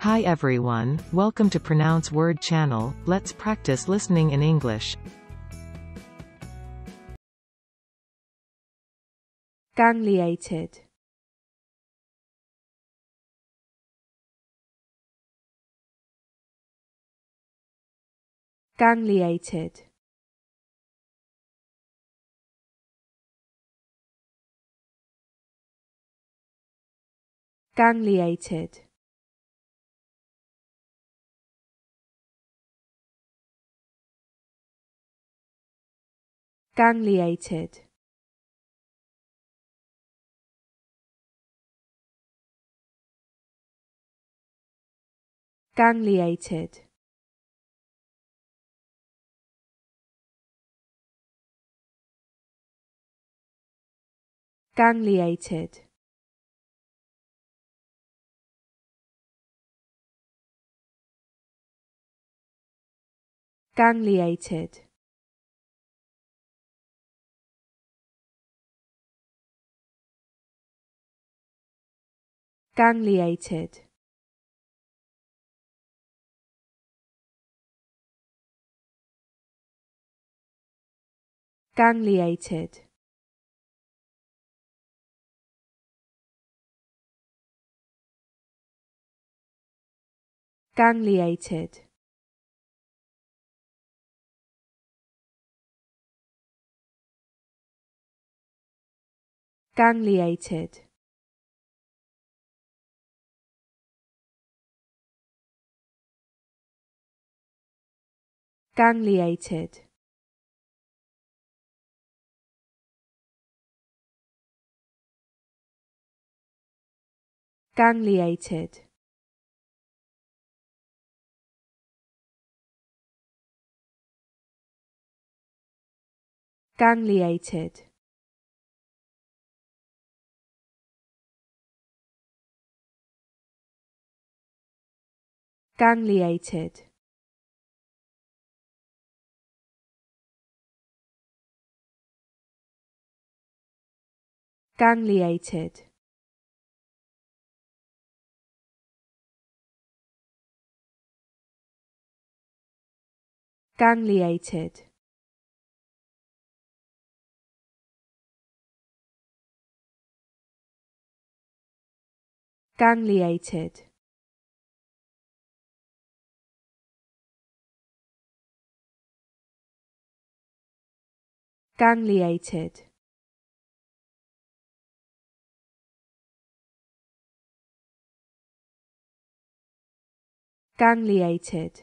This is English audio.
Hi everyone, welcome to Pronounce Word channel, let's practice listening in English. gangliated. Gangliated. Gangliated gangliated. Gangliated. Gangliated. Gangliated gangliated. Gangliated. Gangliated. Gangliated gangliated. Gangliated. Gangliated. Gangliated gangliated. Gangliated. Gangliated. Gangliated gangliated